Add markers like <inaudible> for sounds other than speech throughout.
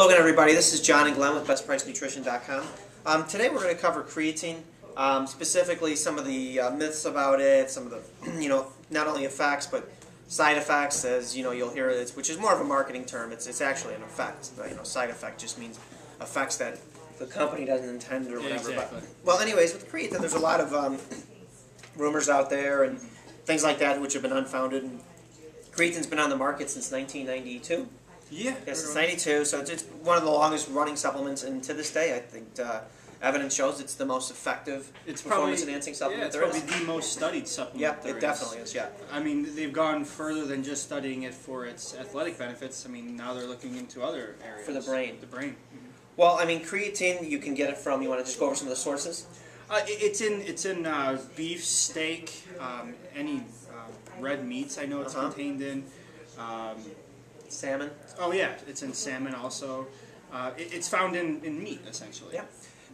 Logan, everybody. This is John and Glenn with BestPriceNutrition.com. Um, today we're going to cover creatine, um, specifically some of the uh, myths about it, some of the, <clears throat> you know, not only effects but side effects, as you know, you'll hear it, which is more of a marketing term. It's it's actually an effect. You know, side effect just means effects that the company doesn't intend or whatever. Exactly. But well, anyways, with creatine, there's a lot of um, <clears throat> rumors out there and things like that which have been unfounded. And creatine's been on the market since 1992. Yeah. Yes, it's 92, so it's, it's one of the longest running supplements, and to this day, I think uh, evidence shows it's the most effective It's probably performance-enhancing yeah, supplement it's probably is. the most studied supplement. Yeah, there it definitely is. Yeah. I mean, they've gone further than just studying it for its athletic benefits. I mean, now they're looking into other areas For the brain. The brain. Well, I mean, creatine, you can get it from. You want to just go over some of the sources? Uh, it- it's in it's in uh, beef, steak, um, any uh, red meats. I know it's Uh-huh. contained in. Um, Salmon. oh yeah, it's in salmon also. Uh, it, it's found in, in meat essentially. Yeah.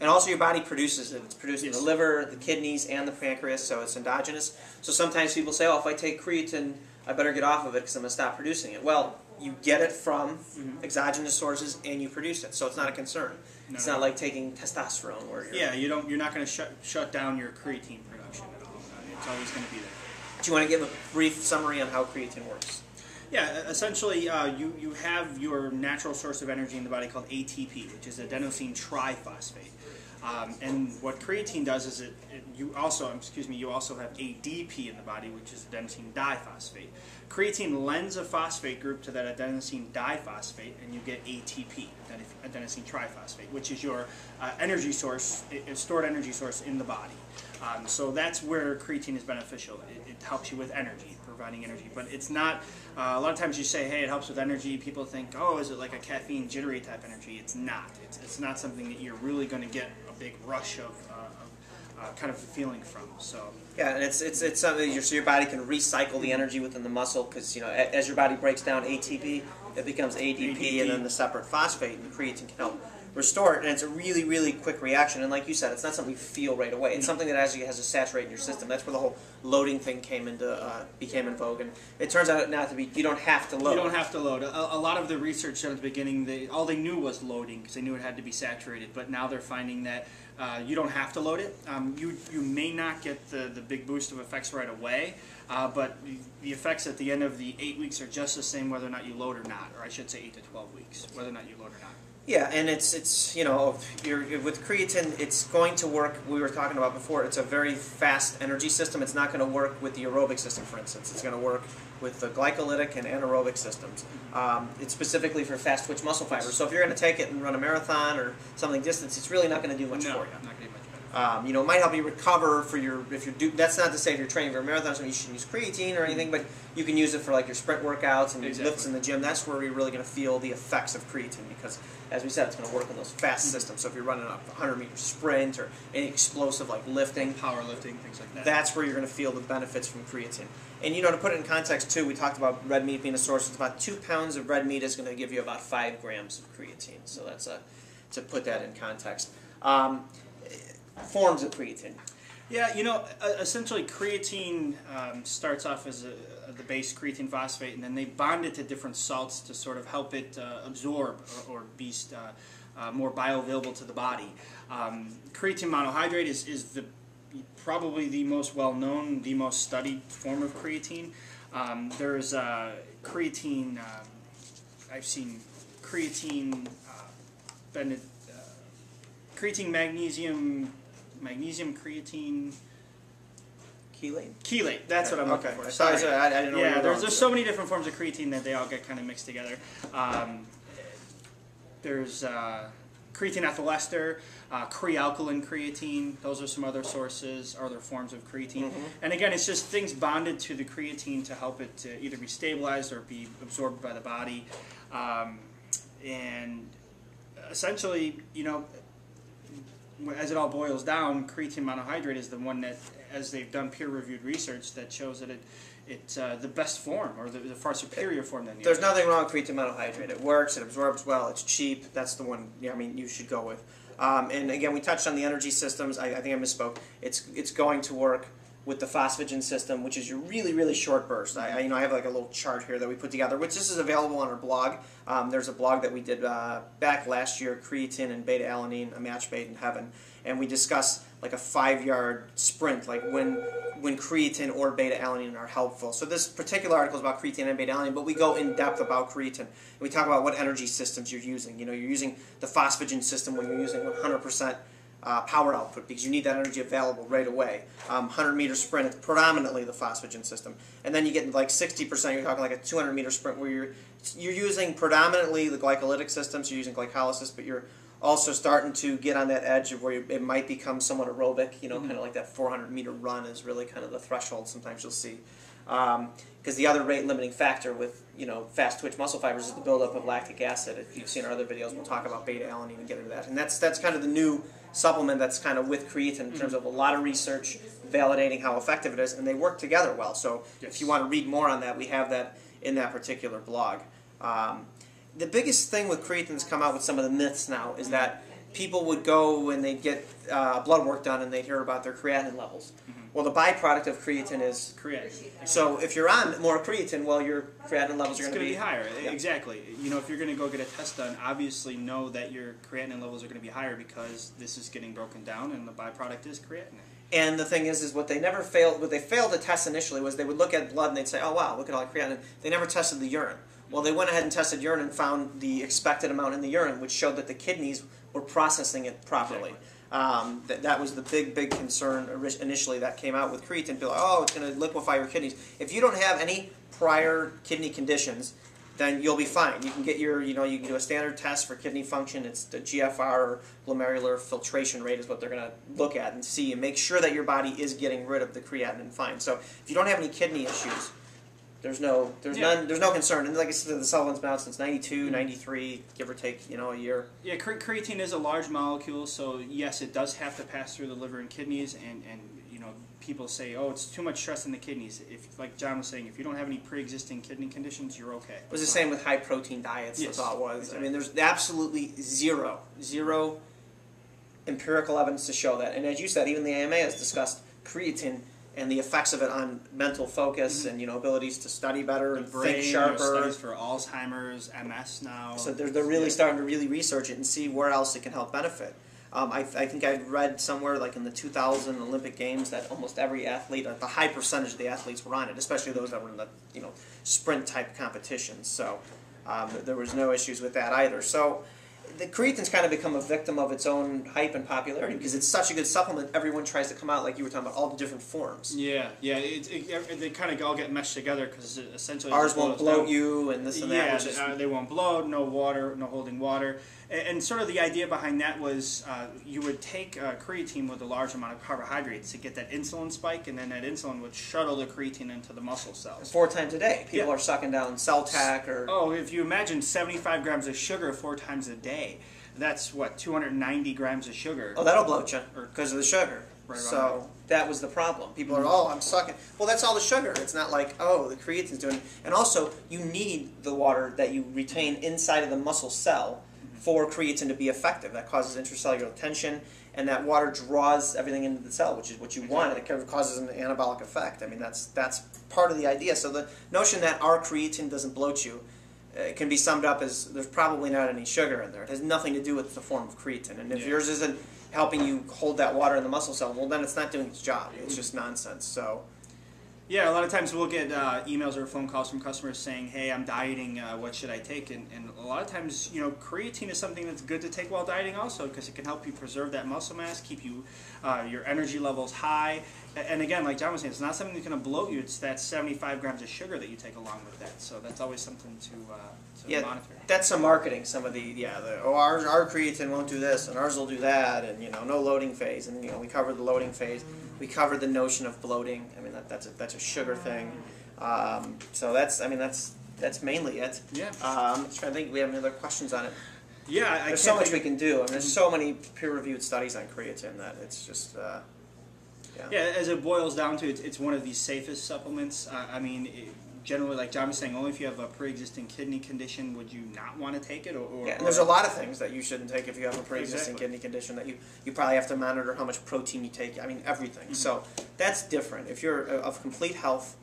And also, your body produces it. It's produced in Yes. the liver, the kidneys, and the pancreas, so it's endogenous. So sometimes people say, "Oh, if I take creatine, I better get off of it because I'm going to stop producing it." Well, you get it from Mhm. exogenous sources, and you produce it, so it's not a concern. No, it's no. not like taking testosterone, or. Yeah, you don't. You're not going to shut shut down your creatine production at all. It's always going to be there. Do you want to give a brief summary on how creatine works? Yeah, essentially, uh, you you have your natural source of energy in the body called ATP, which is adenosine triphosphate. Um, and what creatine does is it, it you also excuse me you also have ADP in the body, which is adenosine diphosphate. Creatine lends a phosphate group to that adenosine diphosphate, and you get ATP, adenosine triphosphate, which is your uh, energy source, stored energy source in the body. Um, so that's where creatine is beneficial. It, it helps you with energy, providing energy. But it's not, uh, a lot of times you say, hey, it helps with energy. People think, oh, is it like a caffeine jittery type energy? It's not. It's, it's not something that you're really going to get a big rush of, uh, of uh, kind of feeling from. So, Yeah, and it's it's it's something your, so your body can recycle the energy within the muscle because you know a- as your body breaks down ATP, it becomes ADP, ADP. and then the separate phosphate and creatine can help restore it. And it's a really really quick reaction. And like you said, it's not something you feel right away. It's No. something that actually has to saturate in your system. That's where the whole loading thing came into uh, became in vogue. And it turns out not to be. You don't have to load. You don't have to load. A, a lot of the research at the beginning, they, all they knew was loading because they knew it had to be saturated. But now they're finding that uh, you don't have to load it. Um, you you may not get the, the big boost of effects right away, uh, but the, the effects at the end of the eight weeks are just the same whether or not you load or not, or I should say eight to twelve weeks, whether or not you load or not. Yeah, and it's it's you know you're, with creatine, it's going to work. We were talking about before. It's a very fast energy system. It's not going to work with the aerobic system, for instance. It's going to work with the glycolytic and anaerobic systems. Um, it's specifically for fast twitch muscle fibers. So if you're going to take it and run a marathon or something distance, it's really not going to do much no, for you. Um, you know, it might help you recover for your if you're do. That's not to say if you're training for a marathon, so you shouldn't use creatine or anything, but you can use it for like your sprint workouts and your Exactly. lifts in the gym. That's where you're really going to feel the effects of creatine because, as we said, it's going to work in those fast systems. So if you're running a 100 meter sprint or any explosive like lifting, Powerlifting, things like that. that's where you're going to feel the benefits from creatine. And you know, to put it in context too, we talked about red meat being a source. It's about two pounds of red meat is going to give you about five grams of creatine. So that's a to put that in context. Um, forms of creatine. Yeah, you know, essentially creatine um, starts off as a, the base creatine phosphate, and then they bond it to different salts to sort of help it uh, absorb or, or be uh, uh, more bioavailable to the body. Um, creatine monohydrate is, is the probably the most well known, the most studied form of creatine. Um, there's uh, creatine. Um, I've seen creatine. Uh, bended, uh, creatine magnesium magnesium creatine Chelate. chelate. That's what I'm looking okay. for. Sorry, Sorry. I, I didn't know. Yeah, there's, there's so many different forms of creatine that they all get kind of mixed together. Um, there's uh, creatine ethyl ester, uh, Kre-Alkalyn creatine. Those are some other sources, other forms of creatine. Mhm. And again, it's just things bonded to the creatine to help it to either be stabilized or be absorbed by the body. Um, and essentially, you know, as it all boils down, creatine monohydrate is the one that, as they've done peer-reviewed research, that shows that it it's uh, the best form or the, the far superior form than the There's others. nothing wrong with creatine monohydrate. It works. It absorbs well. It's cheap. That's the one. Yeah, I mean, you should go with. Um, and again, we touched on the energy systems. I, I think I misspoke. It's it's going to work with the phosphagen system, which is your really really short burst. I, you know I have like a little chart here that we put together, which this is available on our blog. Um, there's a blog that we did uh, back last year, creatine and beta alanine, a match made in heaven, and we discuss like a five yard sprint, like when when creatine or beta alanine are helpful. So this particular article is about creatine and beta alanine, but we go in depth about creatine. And We talk about what energy systems you're using. You know, you're using the phosphagen system when you're using 100 percent uh, power output because you need that energy available right away. Um, 100 meter sprint, it's predominantly the phosphagen system. And then you get like 60%, you're talking like a 200 meter sprint where you're, you're using predominantly the glycolytic systems, you're using glycolysis, but you're also starting to get on that edge of where you, it might become somewhat aerobic, you know, mm-hmm. kind of like that 400 meter run is really kind of the threshold sometimes you'll see. Because um, the other rate limiting factor with you know fast twitch muscle fibers is the buildup of lactic acid. If you've seen our other videos, we'll talk about beta alanine and get into that. And that's that's kind of the new supplement that's kind of with creatine in terms of a lot of research validating how effective it is, and they work together well. So yes. if you want to read more on that, we have that in that particular blog. Um, the biggest thing with creatine that's come out with some of the myths now is that people would go and they'd get uh, blood work done and they'd hear about their creatinine levels. Mm-hmm. Well, the byproduct of creatine is creatine. So if you're on more creatine, well, your creatinine levels are going to be, higher. Yeah. Exactly. You know, if you're going to go get a test done, obviously know that your creatinine levels are going to be higher because this is getting broken down, and the byproduct is creatinine. And the thing is, is what they never failed, what they failed to test initially was they would look at blood and they'd say, "Oh wow, look at all the creatinine." They never tested the urine. Well, they went ahead and tested urine and found the expected amount in the urine, which showed that the kidneys were processing it properly. Exactly. Um, that, that was the big, big concern initially that came out with creatine. People like, oh, it's going to liquefy your kidneys. If you don't have any prior kidney conditions, then you'll be fine. You can get your, you know, you can do a standard test for kidney function. It's the GFR, or glomerular filtration rate, is what they're going to look at and see and make sure that your body is getting rid of the creatinine fine. So if you don't have any kidney issues, there's no, there's yeah. none, there's no concern. And like I said, the supplement's been out since 92, mm-hmm. 93, give or take, you know, a year. Yeah, creatine is a large molecule, so yes, it does have to pass through the liver and kidneys, and, and you know, people say, oh, it's too much stress in the kidneys. If, like John was saying, if you don't have any pre-existing kidney conditions, you're okay. It was the same with high protein diets. Yes, the thought was. Exactly. I mean, there's absolutely zero, zero empirical evidence to show that. And as you said, even the AMA has discussed creatine and the effects of it on mental focus mm-hmm. and you know abilities to study better the and brain, think sharper. Studies for Alzheimer's, MS now. So they're, they're really yeah. starting to really research it and see where else it can help benefit. Um, I, I think I read somewhere like in the 2000 Olympic Games that almost every athlete, the high percentage of the athletes were on it, especially those that were in the you know sprint type competitions. So um, there was no issues with that either. So the creatine's kind of become a victim of its own hype and popularity because it's such a good supplement. Everyone tries to come out like you were talking about all the different forms. Yeah, yeah, it, it, they kind of all get meshed together because essentially ours won't bloat down. you and this and yeah, that. Yeah, uh, they won't bloat. No water, no holding water. And, and sort of the idea behind that was uh, you would take uh, creatine with a large amount of carbohydrates to get that insulin spike, and then that insulin would shuttle the creatine into the muscle cells. Four times a day, people yeah. are sucking down Cell-Tech or. Oh, if you imagine seventy-five grams of sugar four times a day that's what 290 grams of sugar. Oh, that'll bloat you because of the sugar. Right, so that was the problem. People are, oh, I'm sucking. Well, that's all the sugar. It's not like, oh, the creatine's doing. It. And also, you need the water that you retain inside of the muscle cell mm-hmm. for creatine to be effective. That causes intracellular tension, and that water draws everything into the cell, which is what you exactly. want. It kind of causes an anabolic effect. I mean, that's that's part of the idea. So the notion that our creatine doesn't bloat you it can be summed up as there's probably not any sugar in there. It has nothing to do with the form of creatine. And if yeah. yours isn't helping you hold that water in the muscle cell, well, then it's not doing its job. It's just nonsense. So. Yeah, a lot of times we'll get uh, emails or phone calls from customers saying, "Hey, I'm dieting. Uh, what should I take?" And, and a lot of times, you know, creatine is something that's good to take while dieting, also because it can help you preserve that muscle mass, keep you uh, your energy levels high. And again, like John was saying, it's not something that's going to bloat you. It's that 75 grams of sugar that you take along with that. So that's always something to, uh, to yeah, monitor. That's some marketing. Some of the yeah, the, oh our our creatine won't do this and ours will do that, and you know no loading phase, and you know we covered the loading phase. We covered the notion of bloating. I mean that, that's a, that's a sugar thing. Um, so that's I mean that's that's mainly it. Yeah. Um, I'm trying to think. We have any other questions on it? Yeah, I there's so much we can do. I mean, there's so many peer-reviewed studies on creatine that it's just. Uh, yeah. yeah, as it boils down to, it's, it's one of the safest supplements. Uh, I mean, it, generally, like John was saying, only if you have a pre-existing kidney condition would you not want to take it, or, or Yeah, there's a lot of things that you shouldn't take if you have a pre-existing Exactly. kidney condition that you, you probably have to monitor how much protein you take. I mean, everything. So that's different. If you're uh, of complete health,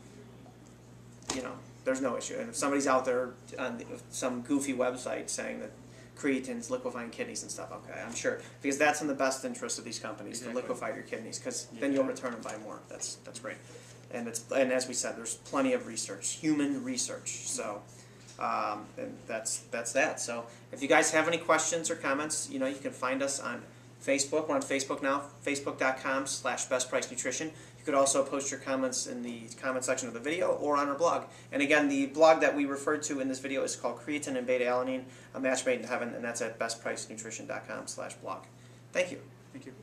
you know, there's no issue. And if somebody's out there on the, some goofy website saying that creatine's liquefying kidneys and stuff, okay, I'm sure because that's in the best interest of these companies Exactly. to liquefy your kidneys because then you'll return and buy more. That's that's great. And it's and as we said, there's plenty of research, human research. So. Um, and that's that's that. So if you guys have any questions or comments, you know you can find us on Facebook. We're on Facebook now, facebook.com slash best price nutrition. You could also post your comments in the comment section of the video or on our blog. And again, the blog that we referred to in this video is called Creatine and Beta Alanine, a match made in heaven, and that's at bestpricenutrition.com slash blog. Thank you. Thank you.